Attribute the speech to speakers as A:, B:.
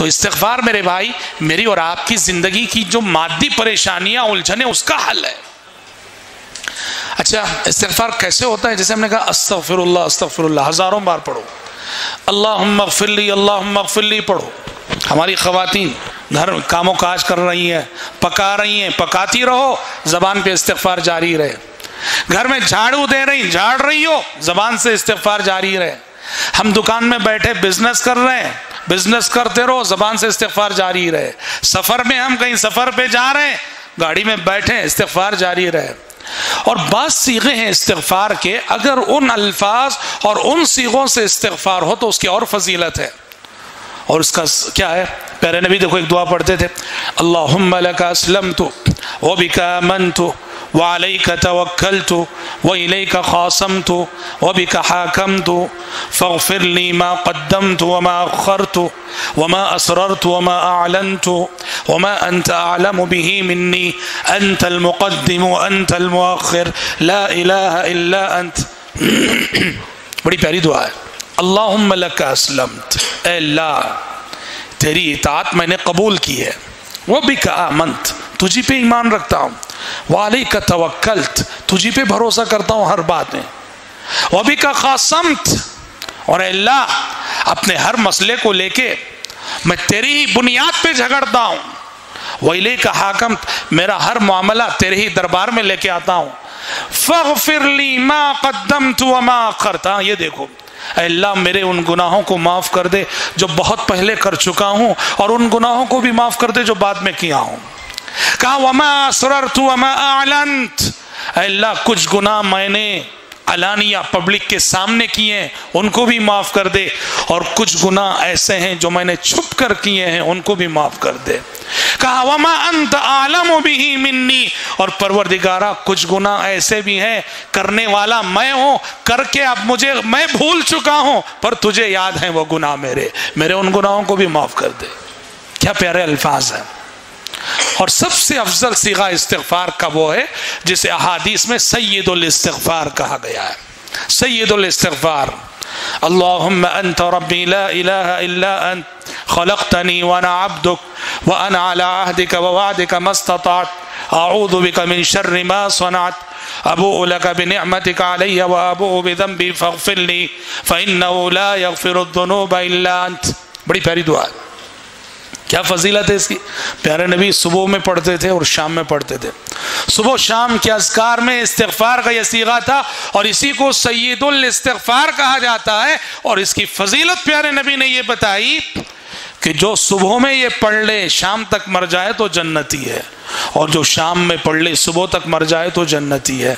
A: تو استغفار میرے بھائی، میری اور آپ کی زندگی کی جو مادی پریشانیاں الجھنے اس کا حل ہے۔ اچھا استغفار کیسے ہوتا ہے؟ جیسے ہم نے کہا استغفر اللہ استغفر اللہ ہزاروں بار پڑھو۔ اللہ اغفر لی اللہ اغفر لی، پڑھو۔ ہماری خواتین گھر کام و کاج کر رہی ہیں، پکا رہی ہیں، پکاتی رہو، زبان پہ استغفار جاری رہے۔ گھر میں جھاڑو دے رہی، جھاڑ رہی ہو، زبان سے استغفار جاری رہے۔ ہم دکان میں بیٹھے بزنس کر رہے ہیں۔ بزنس کرتے رہو، زبان سے استغفار جاری رہے۔ سفر میں ہم کہیں سفر پہ جا رہے ہیں، گاڑی میں بیٹھے استغفار جاری رہے۔ اور بعض سیغے ہیں استغفار کے، اگر ان الفاظ اور ان سیغوں سے استغفار ہو تو اس کی اور فضیلت ہے۔ اور اس کا کیا ہے؟ پیارے نبی دیکھو، ایک دعا پڑھتے تھے۔ اللہم لکا اسلمت وبکا منت وعليك توكلت وإليك خاصمت وبك حاكمت فاغفر لي ما قدمت وما أخرت وما أسررت وما أعلنت وما أنت أعلم به مني. أنت المقدم وأنت المؤخر. لا إله إلا أنت. بڑی پیاری دعا ہے. اللہم لک اسلمت اے اللہ، تیری اطاعت میں نے قبول کی ہے. وہ بھی کا آمنت. تجھی پہ ایمان رکھتا ہوں۔ والی کا توکلت تجھی پہ بھروسہ کرتا ہوں ہر بات میں۔ وہ بھی کا خاصمت، اور اللہ، اپنے ہر مسئلے کو لے کے میں تیری ہی بنیاد پہ جھگڑتا ہوں۔ ویلے کا حاکم میرا ہر معاملہ تیرے ہی دربار میں لے کے آتا ہوں۔ فغفر لی ما قدمت وما اخرتا ہاں، یہ دیکھو۔ اے اللہ، میرے ان گناہوں کو معاف کر دے جو بہت پہلے کر چکا ہوں، اور ان گناہوں کو بھی معاف کر دے جو بعد میں کیا ہوں۔ کہا، وما اسررت وما اعلنت اے اللہ، کچھ گناہ میں نے علانیہ پبلک کے سامنے کیے ہیں، ان کو بھی معاف کر دے۔ اور کچھ گناہ ایسے ہیں جو میں نے چھپ کر کیے ہیں، ان کو بھی معاف کر دے۔ کہا، وما انت عالم بھی منی. اور پروردگارہ، کچھ گناہ ایسے بھی ہیں، کرنے والا میں ہوں، کر کے اب مجھے، میں بھول چکا ہوں، پر تجھے یاد ہیں وہ گناہ میرے۔ میرے ان گناہوں کو بھی معاف کر دے۔ کیا پیارے الفاظ ہیں۔ اور سب سے افضل سیغہ استغفار کا وہ ہے، جسے احادیث میں سید الاستغفار کہا گیا ہے۔ سید الاستغفار اللهم انت ربي لا اله الا انت خلقتني وانا عبدك وانا على عهدك ووعدك ما استطعت، اعوذ بك من شر ما صنعت، ابوء لك بنعمتك علي وابوء بذنبي فاغفر لي فانه لا يغفر الذنوب الا انت۔ بڑی پیاری دعا ہے۔ کیا فضیلت ہے اس کی؟ پیارے نبی، صبح میں پڑھتے تھے اور شام میں پڑھتے تھے۔ صبح شام کے اذکار میں استغفار کا یہ سیغہ تھا اور اسی کو سید الاستغفار کہا جاتا ہے اور اس کی فضیلت پیارے نبی نے یہ بتائی کہ جو صبح میں یہ پڑھ لے، شام تک مر جائے تو جنتی ہے اور جو شام میں پڑھ لے، صبح تک مر جائے تو جنتی ہے۔